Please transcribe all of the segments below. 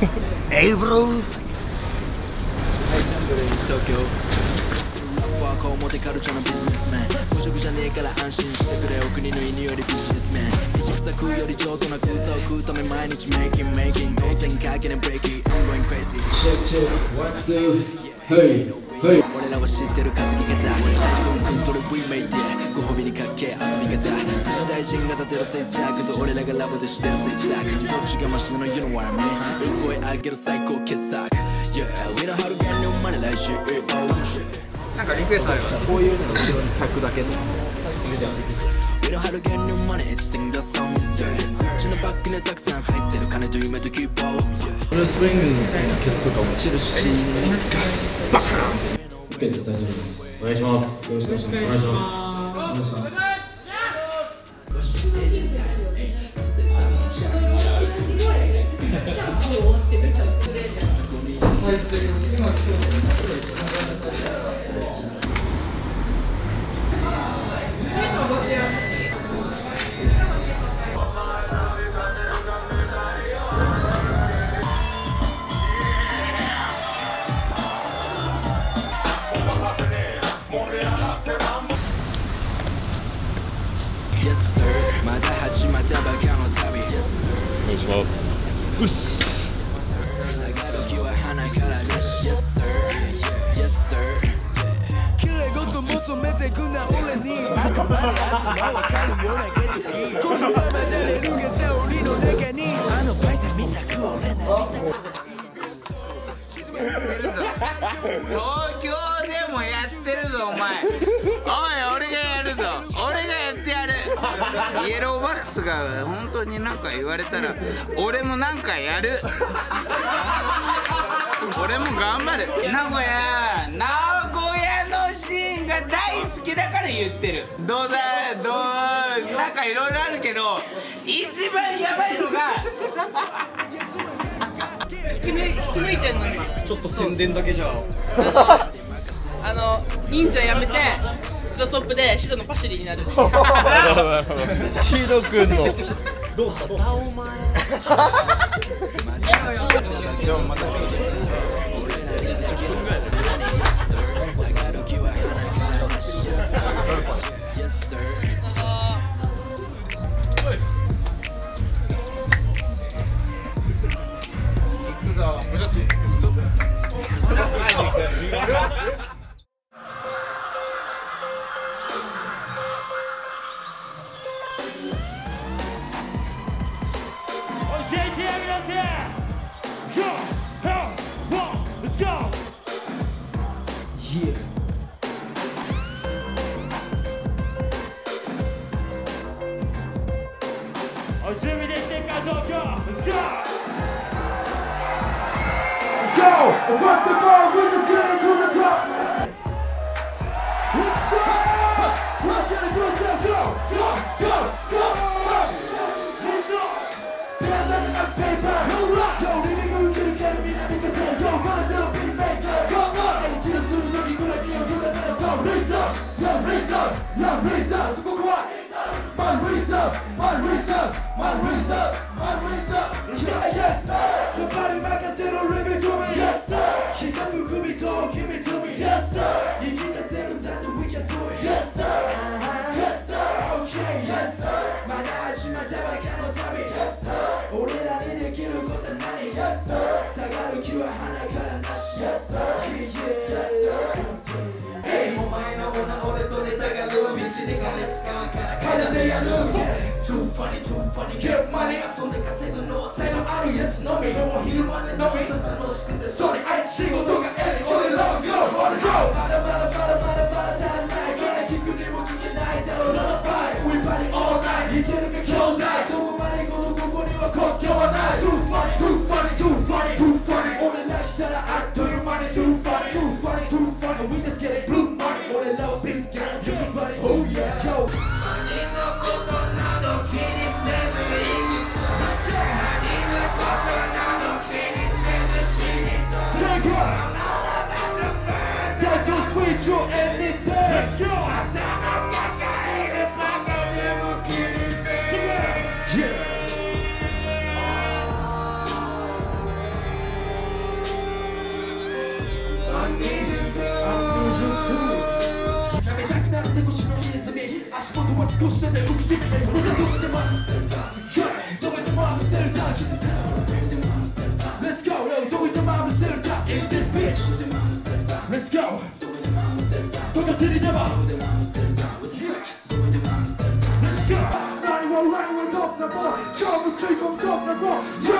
Hey bro カルチャーのビジネスマン。無職じゃねえから安心してくれお国の犬よりビジネスマン。道草食うより上等な空想を食うため毎日メイキンメイキン当然かけねブレーキ。I'm going crazy Check, check. One, two. Hey, hey. 俺らは知ってる稼ぎ方体操君とる We made it ご褒美にかけ遊び方富士大臣が立てる制作と俺らがラブでしてる制作どっちがマシなの You know what I mean 産声上げる最高傑作 Yeah we know how to get new money 来週 Oh shit なんかリクエストあればこういうの後ろに炊くだけとかいるじゃん。We don't have to get new money sing the song yeah 血のバッグにたくさん入ってる金と夢と希望 Yeah ブルース・ウィングのケツとかもチルし、バカーン OK です、大丈夫です。お願いしますよろしくお願いします。お願いしますします。うなゲトキこのままじゃレルゲセオリの中にあのバイセン見たく俺なりたく東京でもやってるぞお前。おい。イエローバックスが本当になんか言われたら俺もなんかやる。俺も頑張る。名古屋名古屋のシーンが大好きだから言ってる。どうだ？どう？なんかいろいろあるけど一番やばいのが引き抜い引き抜いてんの今。ちょっと宣伝だけじゃあ の忍者やめてツトップでシドのパシリになる。シードくんの。どうどうすか準備できてるか東京 Let's go! Let's go! First of all, we just get it to the top. Let's go! Let's get it to the top. Go, go, go, go. Let's go. There's nothing but paper. No rock. Yo, living room to the academy. I think I said, yo, gonna do yeah, raise up, yeah, raise up. ここは My raise up, my raise up, my raise up, my raise up. Yeah, yes, sir. Nobody 任せろ Leave it to me. Yes, sir. 気が吹く人を君 to me. Yes, sir. 言いから金でやる Too funny, too funny, get money 遊んで稼ぐのは才能あるやつのみでも昼間でのみ楽 Kościele lub piękne Every the Amsterdam Yeah, to the Amsterdam This is power Every the Amsterdam Let's go, yo, you the Amsterdam In this bitch Every the Amsterdam Let's go, to the Amsterdam Pokaż tyle nieba Every the Amsterdam With Rick, to the Amsterdam Let's go Raniło, raniło, dobra, bo Komu z trójką dobra, bo Yeah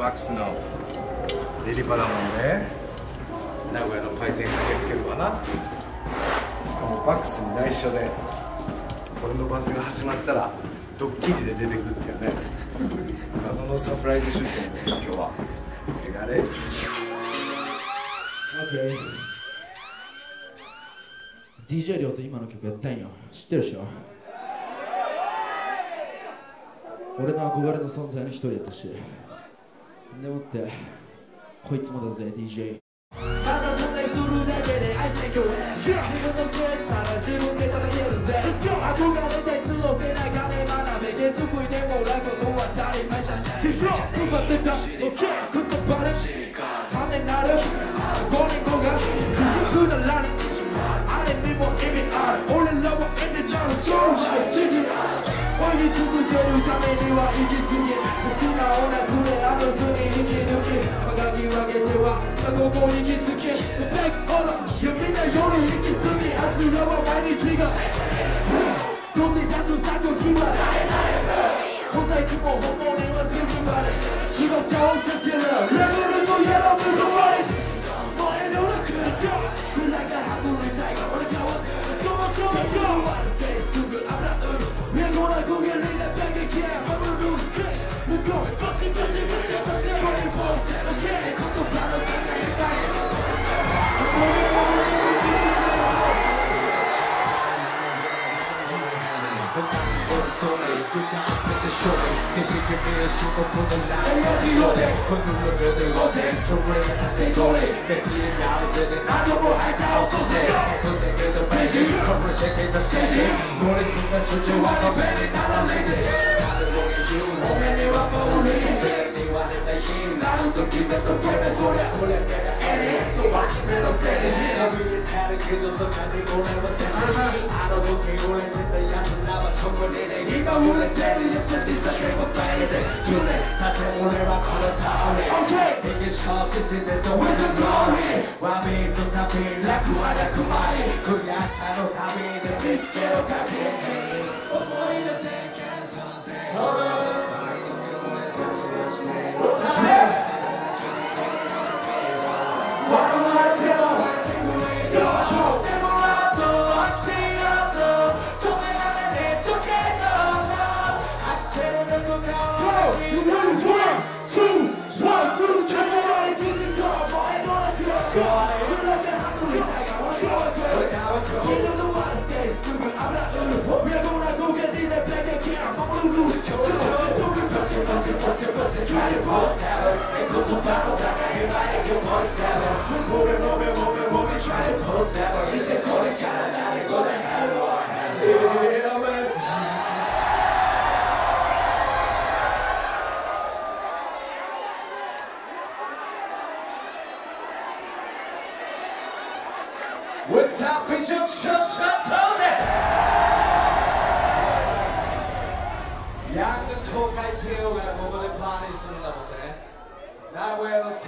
バックスのデリバラモンで名古屋のパイセン駆けつけるかな。このバックスに内緒で俺のバスが始まったらドッキリで出てくるっていうね。まあそのサプライズ出演ですよ今日は。えがれ DJ 亮と今の曲やったんよ。知ってるでしょ？俺の憧れの存在の一人やったし。でもってこいつもだぜ DJ ただ存在するだけで愛してくれ自分のケツなら自分で叩けるぜ。憧れて通を背中で学べ月吹いてもらうことは当たり前じゃない配ってた。OK 言葉で金なる。5年後がくだらないあれにも意味ある。追い続けるためには息継ぎ好きな女連れあのずに引き抜き。まがき分けてはここに行きつけ。Next order 夢な夜行き過ぎあつらは毎日が。どうせ立つ作決まり小細工も本物はすぐまで。仕事をかける。レベルとやらぶどわれ前の中フラが運ぶたいが俺がわかる。People wanna say すぐあらうる We're gonna go get it back again I'm a loose Let's go Bust it, bust it, bust it, bust it the show. 대신 그게 시도보는 날 어디로래 건들로 그들로래 조그레 한세 고래 뺏기에 나오더니 나도 뭐 할까 어떠세 그때그도 빼지 커플 쉐이크 더 스테이지 노래 듣는 술주와 배를 날아내게 나를 보기 쉬운 호면이와 보리 세리와 내 힘, 나는 또 기대 또 보내 소리 올려 내가 애니 So watch me no steady attitude of the country go never send us I don't look at you and the young now but talk with it he got more than that you just is a game of fire you let that you want to call it out okay it gets hard to see that the wind is blowing why me to something like what I come out 悔しさの旅で見つけろかけ Just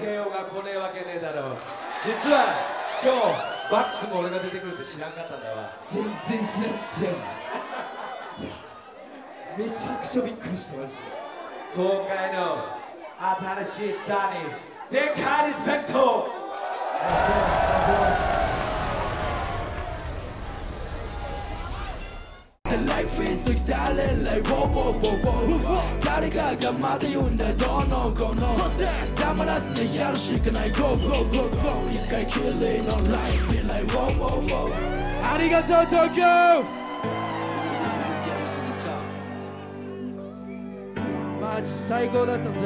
ね名古屋の帝王がこれわけねえだろう。実は今日バックスも俺が出てくるって知らんかったんだわ。全然知らんってめちゃくちゃびっくりしたマジで。東海の新しいスターにでかいリスペクト。Life がまた言うんだよ。どうのこうの。黙らずにやるしかない。Go go go go 一回きりの Life be like whoa whoa whoa ありがとう東京マジ最高だったぜ。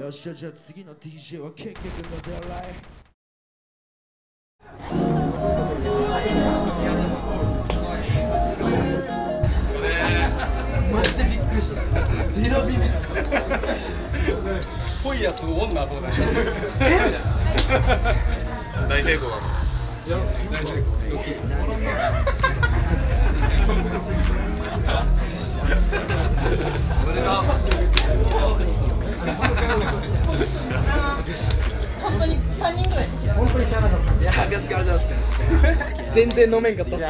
よっしゃじゃあ次の DJ はケンケン君だぜライぽいやつ女とだし 大成功本当に三人ぐらいしか本当に知らなかったいやガスからです全然飲めんかったっす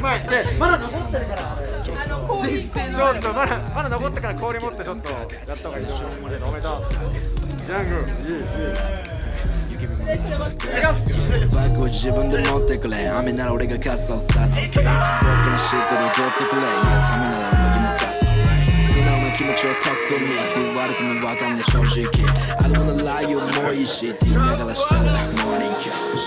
まあでまだ残ってるからあの氷ちょっとまだまだ残ってから氷持ってちょっとやった方がいいと思う。ので飲めたジャングいいいいバッグを自分で持ってくれ雨なら俺が傘をさすけ僕のシートに踊ってくれいや寒いなら泳ぎもかす素直な気持ちを talk to me って言われてもわかんない正直 I don't wanna lie you もういいしって言いながらしたら Morning kiss